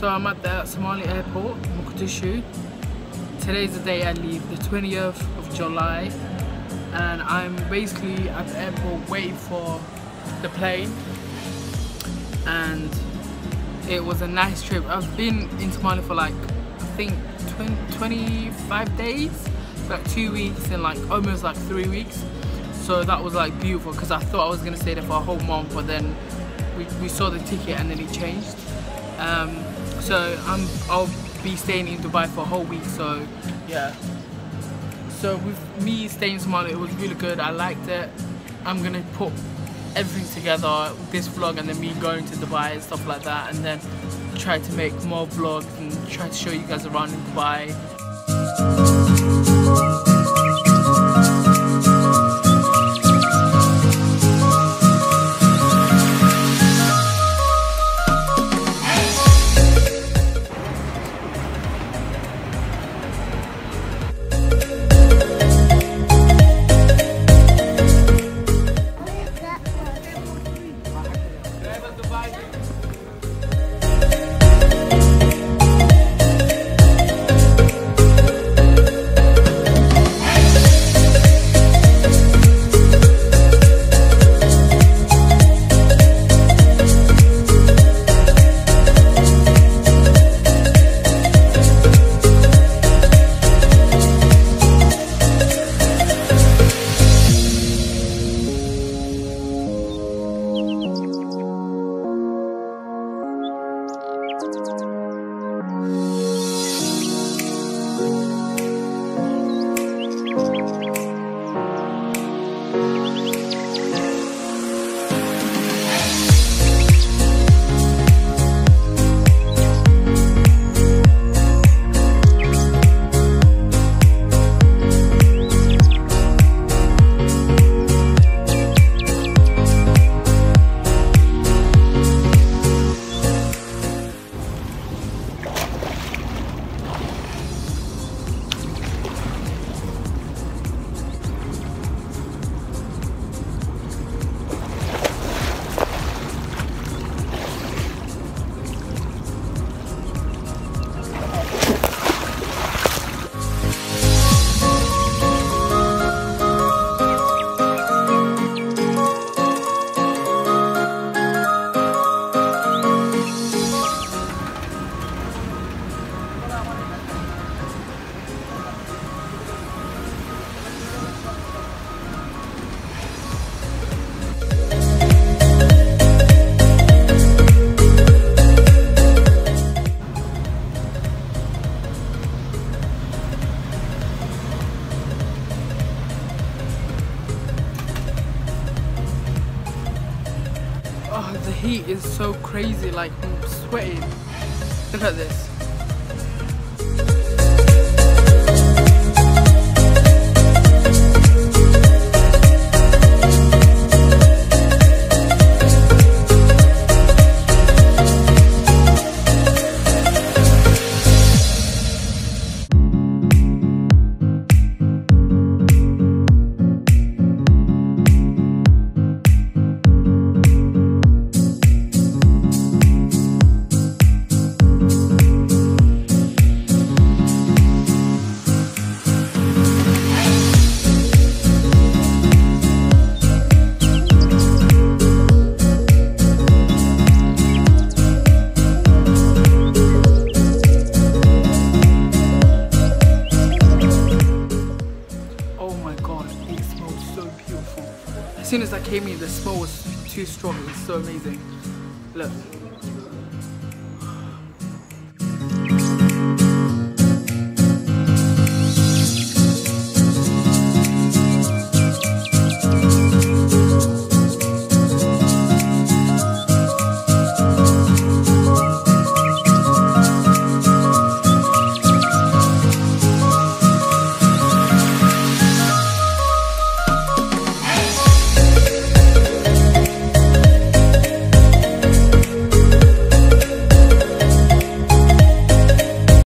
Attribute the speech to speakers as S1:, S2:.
S1: So I'm at the Somali airport, Mogadishu. Today's the day I leave, the 20th of July. And I'm basically at the airport waiting for the plane. And it was a nice trip. I've been in Somalia for like, I think 20, 25 days, like two weeks and like almost like three weeks. So that was like beautiful because I thought I was gonna stay there for a whole month, but then we, we saw the ticket and then it changed. So I'm I'll be staying in Dubai for a whole week. So yeah. So with me staying in Somalia, it was really good. I liked it. I'm gonna put everything together, this vlog, and then me going to Dubai and stuff like that, and then try to make more vlogs and try to show you guys around in Dubai. Heat is so crazy, like I'm sweating. Look at this. Soon as I came in, the smell was too strong. It was so amazing. Look.